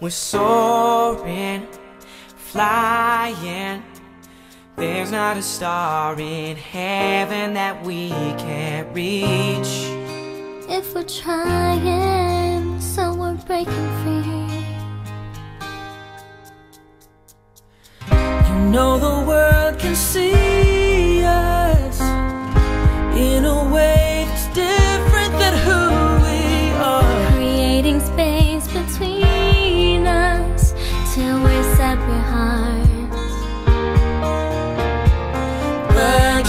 We're soaring, flying. There's not a star in heaven that we can't reach. If we're trying, so we're breaking free. You know the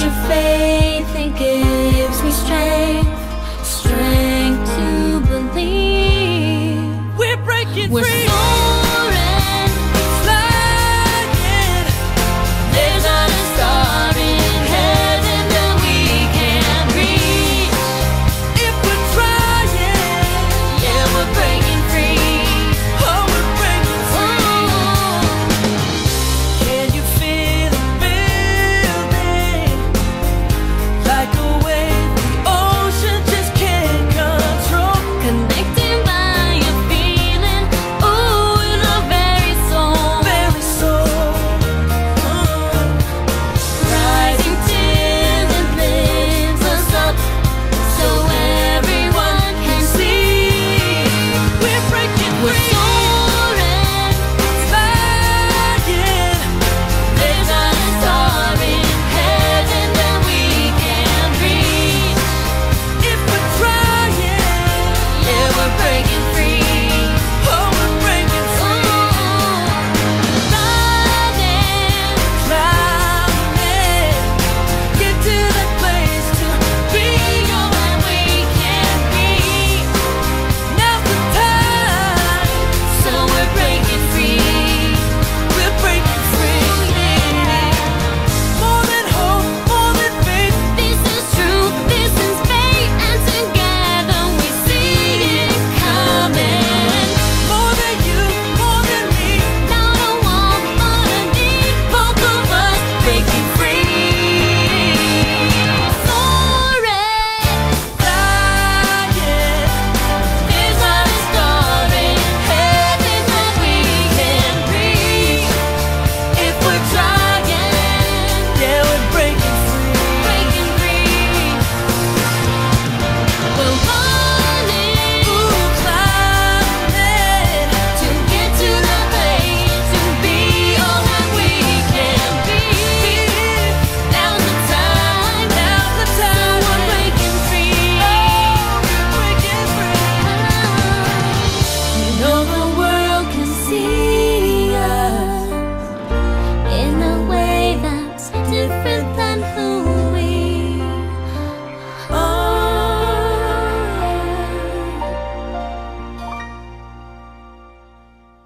your faith,